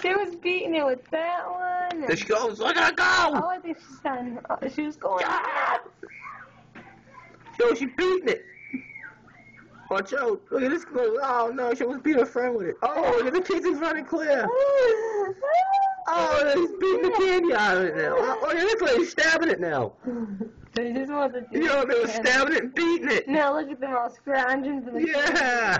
She was beating it with that one. There she goes. Look at her go! Oh. I think she's done. Oh, uh, she was going. Yeah. Yo, she beating it. Watch out. Look at this girl. Oh, no. She was beating her friend with it. Oh, look at the kids is running clear. Oh, oh he's beating the candy out of it now. Oh, look at this lady's stabbing it now. They just want to do You know, they were stabbing it and beating it. Now look at them all scrounging for the Yeah.